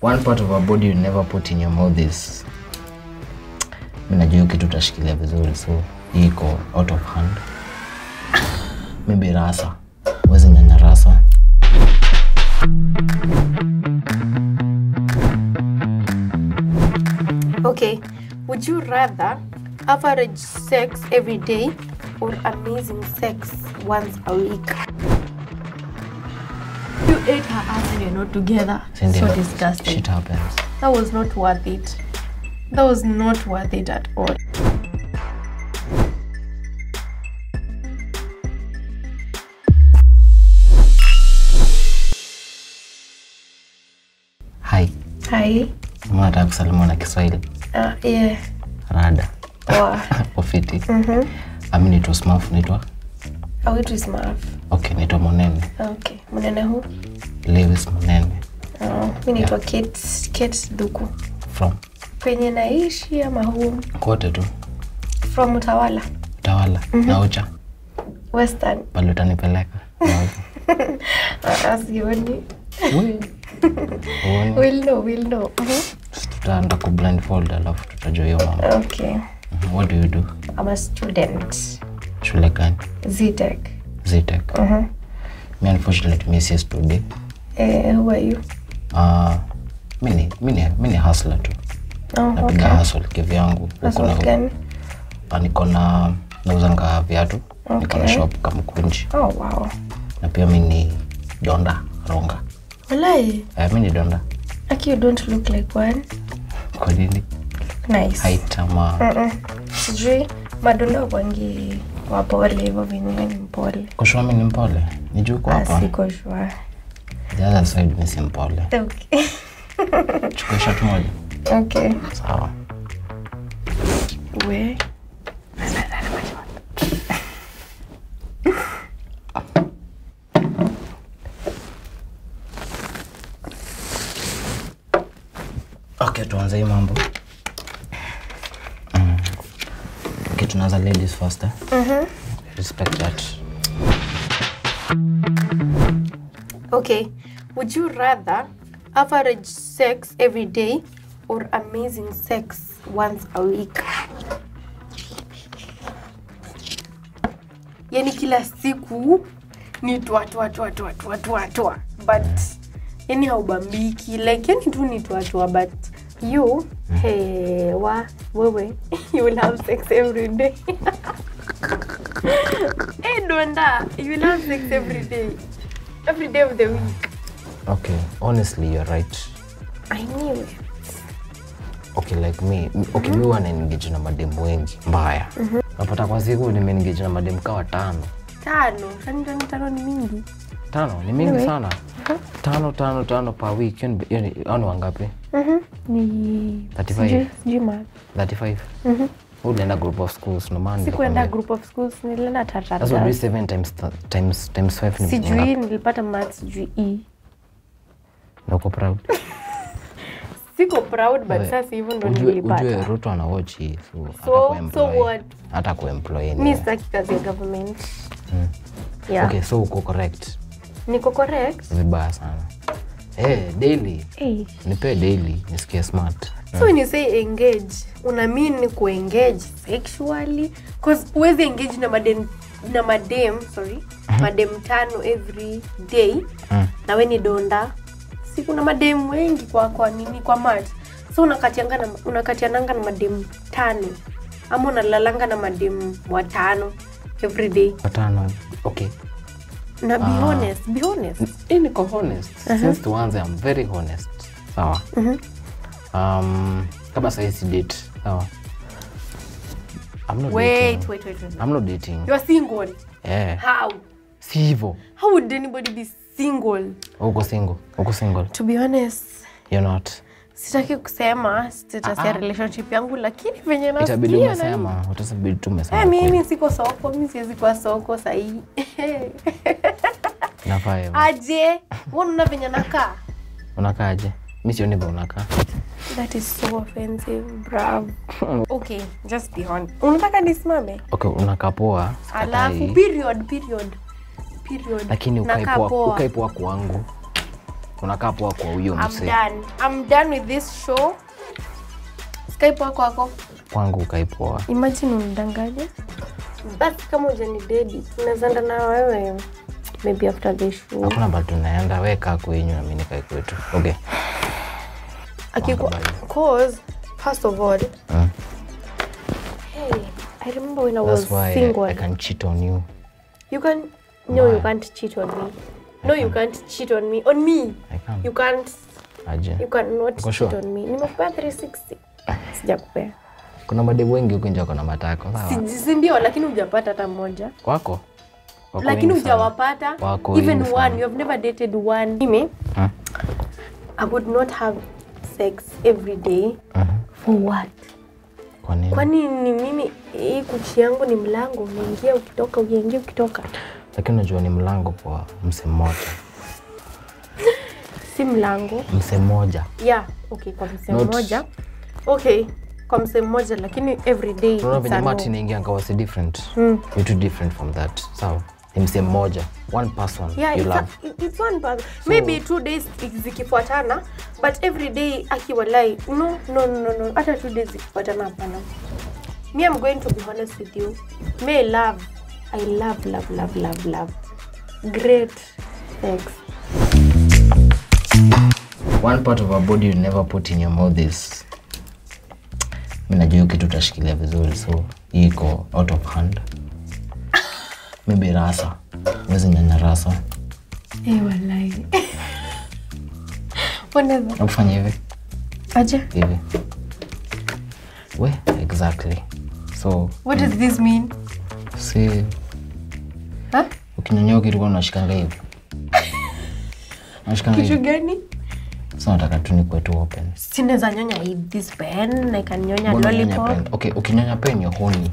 one part of our body you never put in your mouth is mi najua kitu utashikilia vizuri so iko out of hand. Maybe rasa. Uwezi nyanya rasa. Okay, would you rather average sex every day or amazing sex once a week? Ate her ass and you're not together. Cindy, So disgusting. shit happens That was not worth it. That was not worth it at all. Hi. Hi. mnataka kusalimu na kiswahili Uh, yeah. rada Wow. ofiti Mhm. ami naitwa smaf naitwa How it smurf. Okay naitwa monene Okay. Munene who? lewis monene Oh, mi naitwa Kate, Kate Duku. from Penye naishi ama home? kote tu From Utawala. Utawala. Na ucha. Western. pale utanipeleka Asioni. Wewe. sioni. We. We'll know, we'll know. Mhm. tutaenda ku blindfold alafu tutajua hiyo mambo Okay. Mhm. what do you do I'm a student. shule gani ZTech. Mm -hmm. Me unfortunately me si study. Eh, who are you? uh, mini, mini, mini hustler tu Oh, napiga okay. hustle kivyangu Hustle na gani? Ah, niko na nauzanga viatu niko na shop kama kunji. Oh, wow. na pia mi ni donda ronga Walai. Eh, mi ni donda Aki, you don't look like one. kwa nini Nice. height ama Mm-mm. Sijui madonda kwangi wapole hivyo venyewe ni mpole. kushua ni mpole ni juu kwa hapa Asiko shua. the other side mi si mpole Okay. chukua shot moja Okay. sawa We. okay tuanze hii mambo tunaanza ladies first eh? mm -hmm. respect that Okay. Would you rather average sex every day or amazing sex once a week? Yani kila siku ni twa twa twa twa twa twa twa but yani haubambiki like yani tu ni twatwa twa but you hey, wa wewe? You will have sex every day. Hey donda you will have sex every day. Every day of the week. Okay honestly you're right. I knew it. okay like me. Okay mi huwa naengage na mademu wengi. Mbaya. Napata kwa siku nimeengage na mademu kawa tano. Tano. Tano, tano, tano ni mingi. Tano ni mingi sana tano tano tano pa week hiyo ni- hiyo ni hao ni wangapi Ni 35. sijui- sijui math. 35 ulienda group of schools no maana Sikuenda nilikwambia. group of schools nilienda Sasa ujui tatata. 7 times times times 5 ni Sijui nilipata maths sijui E. Na uko proud Siko proud but sasa hivyo ndo ujue ujue. Ruto ana watch hii so So, so kuemploy what? hata kuemploy Mi anyway. sitaki kazi ya government. Yeah. okay so uko correct Niko correct? vibaya sana eh daily Hey. nipe daily nisikie smart So when you say engage, una mean ni kuengage sexually? Cause huwezi engage na madem na madem, sorry, madem tano every day Mm. na we ni donda. Si kuna madem wengi kwa kwa nini kwa mat. So unakatianga na unakatiananga na madem tano ama unalalanga na madem watano every day. watano okay Na be Ah. honest, be honest. hii niko honest Uh -huh. since tuanze i'm very honest sawa Uh -huh. um kama sasa si date sawa i'm not Wait, dating wait, wait, wait. i'm not dating You are single. Yeah. How? si hivyo How would anybody be single? uko single uko single To be honest, you're not sitaki kusema status ya relationship yangu lakini venye itabidi umesema utasabidi tu umesema Eh, mimi siko soko mi siwezi kuwa soko sahii nafaa hivyo. Aje? Unaona venye nakaa? Unakaaje mi sioni vile unakaa. That is so offensive bravo. okay just be honest. Unataka nisimame? Okay unakaa poa alafu period period period. Lakini ukae Nakaa poa poa. ukae poa kwangu unakaa poa kwa huyo I'm msee done. I'm done with this show. Skype wako wako. kwangu ukaipoa Imagine unidanganya. Basi kama ujani dedi, tunaweza enda na wewe maybe after the show. hakuna bado tunaenda we kaa kwenyu nami nikae kwetu okay Akiko, cause first of all, hey, I remember when I was that's why single. I, I can cheat on you You can no, you can't cheat on me. No, you can't cheat on me. On me, I can't. you can't. aje You cannot Kwa cheat sure? on me. Nimekupea 360. Sijakupea. kuna madebu wengi huko nje kuna na matako sawa Si- si ndio, lakini hujapata hata moja. wako Wako Lakini hujawapata. Even one. You have never dated one. Mimi, huh? I would not have sex every day. uh -huh. For what? kwa nini Kwani ni mimi hii kuchi yangu ni mlango, unaingia ukitoka, ukiingia ukitoka. Lakini unajua ni mlango kwa mse mmoja Si mlango. mse mmoja Yeah, okay, kwa mse Not- mmoja. Okay, kwa mse mmoja lakini every day unaona venye a no. mati inaingia ngawa si different you too different from that sawa ni mse mmoja one person Yeah, you it's, love a, it's one person. Maybe two days zikifuatana but every day akiwalai no no no no hata two days zikifuatana hapana. Me I'm going to be honest with you. Me love I love love love love love. Great sex. one part of our body you never put in your mouth is mi najua kitu utashikilia vizuri so hii iko out of hand maybe rasa wezi nyanya rasa Eh, walai. Nakufanya hivi Aje. hivi we exactly so What does this mean? si Huh? ukinyonyoa kitu kwa unashikanga hivi unashikanga Kitu gani? Sasa nataka tu nikuwe tu open Sinaweza nyonya with this pen, can nyonya lollipop. okay ukinyonya pen you're horny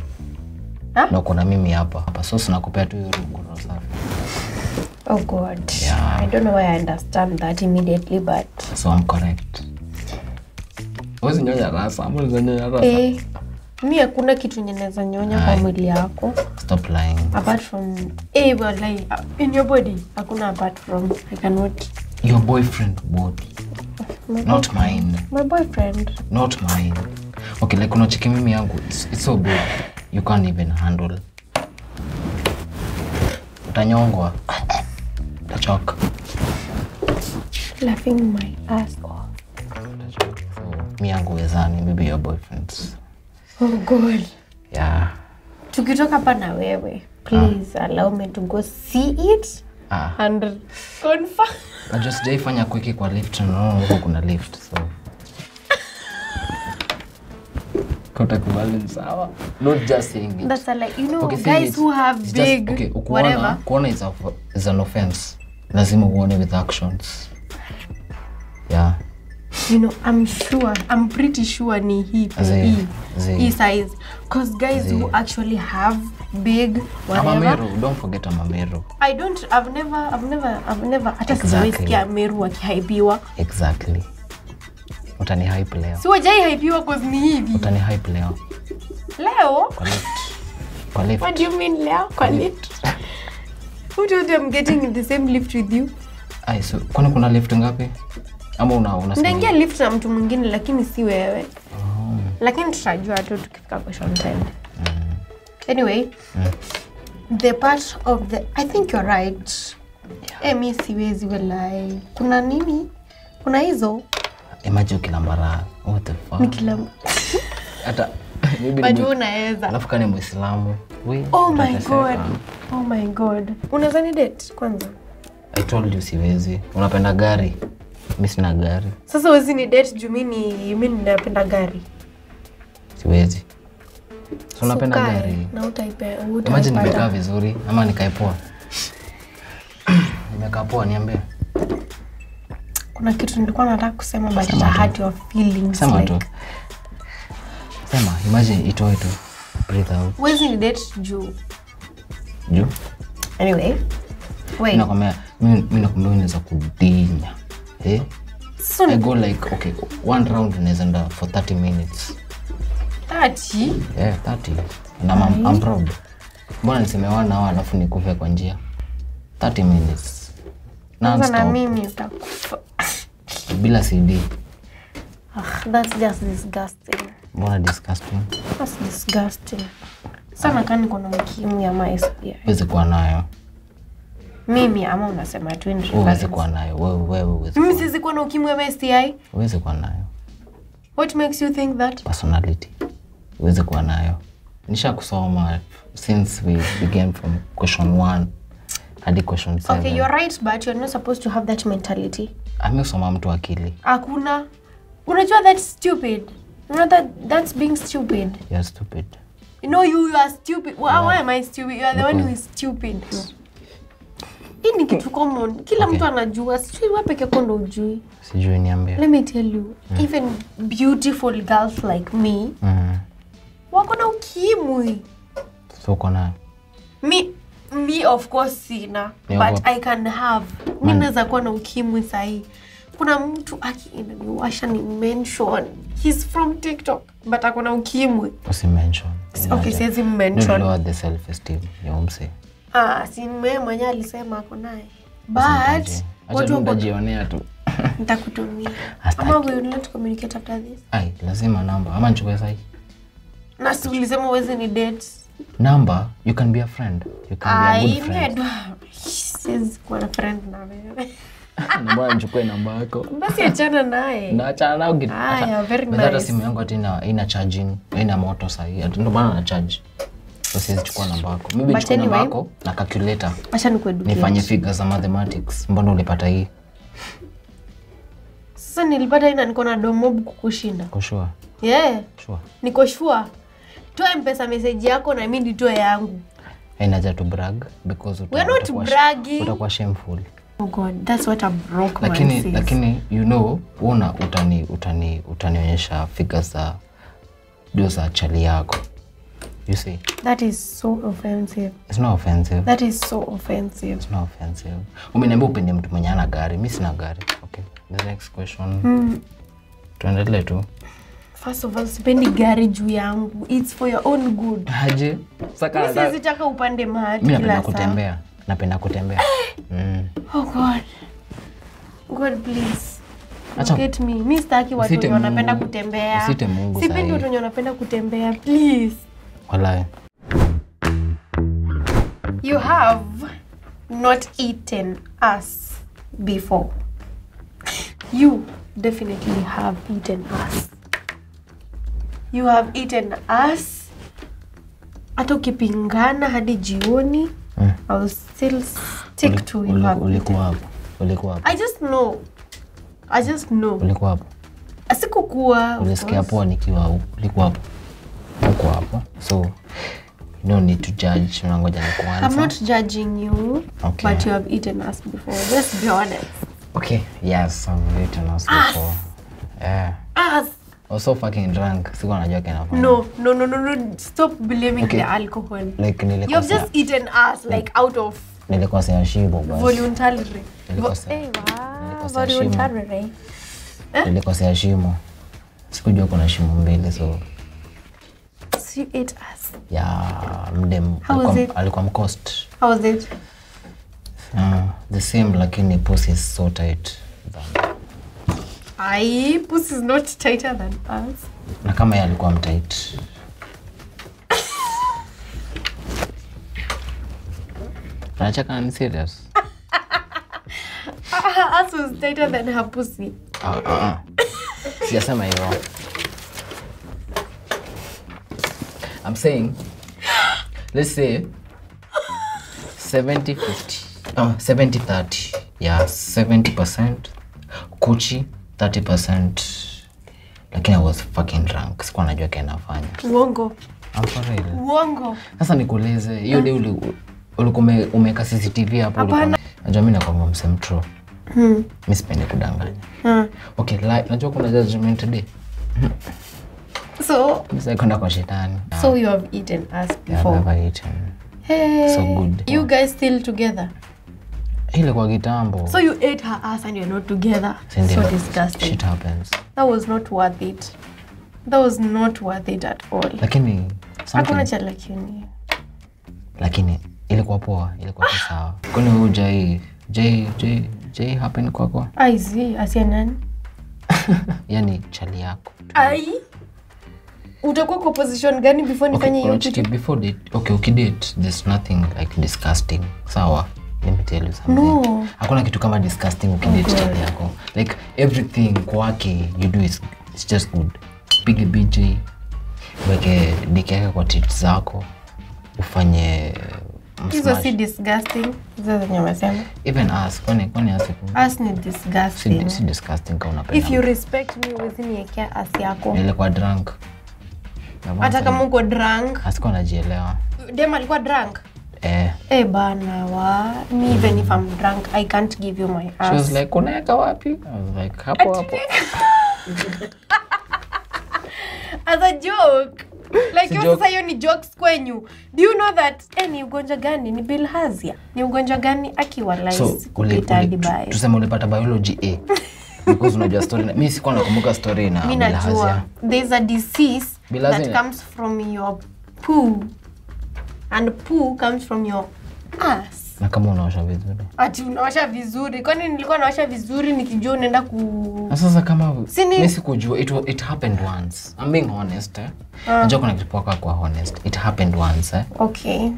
Ha? na uko na mimi hapa hapa so sinakupea tu hiyo roho safi Oh God. Yeah. I don't know why I understand that immediately, but so I'm correct Wewe nyonya rasa unaweza nyonya rasa eh, mi hakuna kitu nyeneza nyonya kwa mwili yako. Stop lying. Apart from eh, well, like, in your body hakuna apart from I cannot. Your boyfriend body my, not mine. my boyfriend. Not mine. Okay like unacheki mimi yangu it's, it's so big you can't even handle. Utanyongwa. Utachoka laughing my ass off. Mi yangu wezani maybe your boyfriends Oh God. yeah. Tukitoka hapa na wewe, please allow me to go see it. Ah. And confirm. najua sijaifanya kwiki kwa lift no, huko kuna lift so. Utakubali ni sawa. Not just saying it. That's a, like you know Okay, guys it, who have it's just- okay, kuona, whatever. kuona is, a, is an offense. Lazima uone with actions. Yeah You know, I'm sure, I'm pretty sure ni hii hii size. Cause guys who actually have big whatever. amameru don't forget amameru I don't, I've never, I've never, I've never, hata Exactly. sijawahi sikia Meru akihaibiwa. exactly utani hype leo Si wajai haibiwa cause ni hivi. utani hype leo Leo? kwa lift kwa lift What do you mean leo? Kwa lift? Who told you I'm getting in the same lift with you? Ai, so, kwani kuna lift ngapi ama una una Ndaingia lift na mtu mwingine lakini si wewe. Lakini tutajua tu tukifika question time. Anyway, the part of the I think you're right. Eh, mi siwezi walai. Kuna nini? Kuna hizo imagine ukilamba raha what the fuck nikila hata ni- unaweza. alafu kani muislamu we, Oh my god. Oh my god. Unaweza ni date kwanza? I told you siwezi unapenda gari mi sina gari Sasa wezi ni date juu mimi ni mi ninapenda gari. siwezi so unapenda gari na utaipe imagine utaipata. nimekaa vizuri ama nikae poa nimekaa poa niambie Kuna kitu nilikuwa nataka kusema but Sema I tu. had your feelings sema like. tu sema imagine itoe tu breathe out Wezi ni date juu. juu Anyway. Wait. nakwambia mi mi nakwambia unaweza kudinya eh? So I go like okay one round for 30 minutes 30 yeah 30 and I'm, proud mbona niseme one hour alafu nikufe kwa njia 30 minutes Non-stop. mimi utakufa. bila cd Ugh, that's just disgusting. mbona disgusting That's disgusting. Sana kani kuna ukimwi ama STI. huwezi kuwa nayo Mimi ama unasema tu in Wewe huwezi kuwa nayo wewe wewe uweze Mimi siwezi kuwa na ukimwi ama STI. uweze kuwa nayo What makes you think that? personality uweze kuwa nayo nisha kusoma since we began from question one hadi question seven Okay, you're right, but you're not supposed to have that mentality. amesoma mtu akili Hakuna. Unajua that's stupid. You know that that's being stupid. you're stupid no you, you are stupid. Why, why am I stupid? You are the one who is stupid. Hii ni kitu common. Kila Okay. mtu anajua. Sijui wewe peke yako ndo ujui. sijui niambie Let me tell you, even beautiful girls like me mm. wako na ukimwi. so uko nayo Me, me of course sina, Ni but. I can have. Mi naweza kuwa na ukimwi sahii. Kuna mtu akiniwasha ni mention. He's from TikTok, but akona ukimwi. Usi mention. Okay, siwezi mention. lower the self esteem ya umse Ah, si mwenyewe alisema ako naye. But watu tu tu nitakutumia. Ama we will not communicate after this. ai lazima namba ama nichukue sahi Na si ulisema uwezi ni date. namba you can be a friend you can be a good friend siwezi kuwa na friend na wewe. mbona nichukue namba yako Basi achana naye. naachana nao kitu Aya, very But hata simu yangu ina, ina charging ina moto sahi maana na charge so siwezi chukua namba yako Mimi But chukua namba yako na calculator Acha nikuedukie. nifanye figures za mathematics mbona ulipata hii Sasa nilipata hii na niko na domob kukushinda. kushua Yeah, sure niko sure. Toa mpesa message yako na mimi nitoe yangu. hainaja to brag because uta- We're not bragging. utakuwa shameful Oh god, that's what a broke man lakini says. lakini you know una utani utani utanionyesha figures za juu za chali yako you see That is so offensive. it's not offensive That is so offensive. it's not offensive umeniambia upende mtu mwenye ana gari Mimi sina gari okay the next question Mm. tuendelee tu First of all, sipendi gari juu yangu. It's for your own good. aje saka Mimi siwezi taka upande mahali kila saa. Mimi napenda kutembea napenda kutembea mm. Oh god. God please. Acha- Get me. Mimi sitaki watu wenye wanapenda kutembea. Sipendi watu wenye wanapenda kutembea. Please. Walai You have not eaten us before. You definitely have eaten us. You have eaten us. Hata ukipingana hadi jioni, eh. I'll still stick to you have ulikuwa hapo ulikuwa hapo I just know. I just know. ulikuwa hapo Asikukuwa. ulisikia hapo nikiwa ulikuwa hapo uko hapo so no need to judge unangoja I'm not judging you, Okay. but you have eaten us before. Just be honest. okay yes I've eaten us before yeah Us. also so fucking drunk sikuwa najua kinafanya No, no, no, no, no. Stop blaming Okay. the alcohol. like You have just eaten us like out of nilikosea shibo basi voluntarily. Vo- Nilikosea. eh, wow, voluntarily. nilikosea shimo sikujua kuna shimo mbili so You ate us. Yeah, mdem How was it? alikuwa mcost How was it? uh, the same lakini pussy is so tight than I pussy is not tighter than us. na kama yeye alikuwa mtight nachaka ni serious Ah, us was tighter than her pussy. Uh, uh, uh. sijasema hivyo i'm saying let's say 70 50 oh, 70 30 yeah 70% kuchi 30% lakini i was fucking drunk sikuwa najua kenafanya Uongo. I'm for real. Uongo. sasa nikuulize hiyo day uli- ulikuwa ume- umeweka cctv hapo ulikuwa- najua mi nakwanga msemtro Hmm. mi sipendi kudanganya Hmm. okay like, najua kuna judgment day So, kwenda kwa shetani so you have eaten us before. I've never eaten. Hey, So good. You guys still together? ile kwa kitambo So you ate her ass and you're not together. Sindio. So disgusting. Shit happens That was not worth it. That was not worth it at all. lakini Hakuna cha lakini. lakini ilikuwa poa ilikuwa ah. sawa kwani huu jai jai jai j happen kwako see. asia nani yani chali yako ai utakuwa kwa position gani before nifanye hiyo kitu? before date okay ukidate there's nothing like disgusting. Sawa let me tell you something. No. hakuna kitu kama disgusting ukidate Okay. chali yako. Like everything kwake you do is it's just good. Pige bj weke diki yake kwa tit zako ufanye hizo si disgusting? Hizo zenye umesema? Even us kwani kwani us us ni disgusting. Si disgusting kama if you respect me uwezi niekea asi yako. Nilikuwa kwa drunk hata kama uko drunk. Asikuwa najielewa. Dem alikuwa drunk? Eh. Eh bana wa me even if i'm drunk i can't give you my ass. she was like unaweka wapi? I was like hapo hapo. As a joke. Like hiyo sasa hiyo ni jokes kwenyu. Do you know that eh, ni ugonjwa gani? Ni bilhazia ni ugonjwa gani akiwa so uli, kupita hadi bae tuseme ulipata biology a. Because unajua story na- mimi sikuwa nakumbuka story na mi najua. There's a disease Bilharzia- that comes from your poo. And poo comes from your ass. Na kama unaosha vizuri. Ati unaosha vizuri. Kwani nilikuwa naosha vizuri nikijua unaenda ku na sasa kama Sini- mimi sikujua it, it happened once. I'm being honest eh? najua kuna kitu kwa kwa honest. It happened once eh? okay.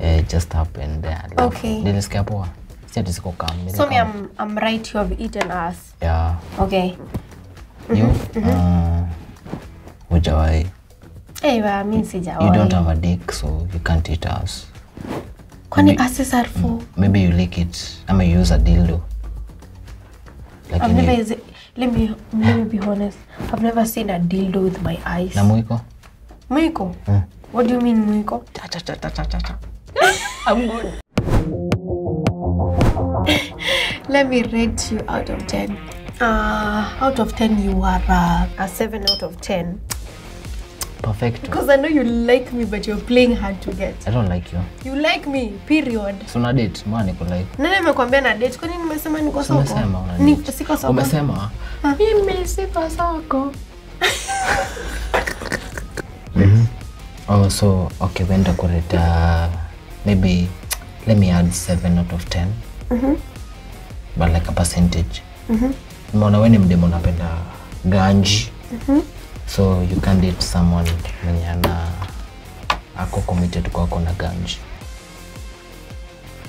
Eh, it just happened eh, Okay. nilisikia poa. Si ati siko calm, so me I'm, I'm right you have eaten ass. Yeah. Okay. You? Uh, hujawahi? Ewa, mi you don't have a dick so you can't eat us. Kwani asses are for maybe you lick it. Ama you use a dildo. I've lakini never let me let me be honest. I've never seen a dildo with my eyes. Na mwiko? Mwiko? Hmm. what do you mean mwiko? Cha, cha, cha, cha, cha, cha, cha. I'm good. let me rate you out of 10 uh, out of 10 you are uh, a 7 out of 10 Perfect. because I know you like me but you're playing hard to get I don't like you. you like me period So na date, mbona niko like. nani amekwambia na date kwani nimesema niko soko Umesema una Ni- date. siko soko Umesema mimi siko soko. Oh, so okay, wenda kureta maybe let me add 7 out of 10. But like a percentage. Nimeona wewe ni mdemo unapenda ganji. So you can date someone mwenye ana ako committed kwako na ganji.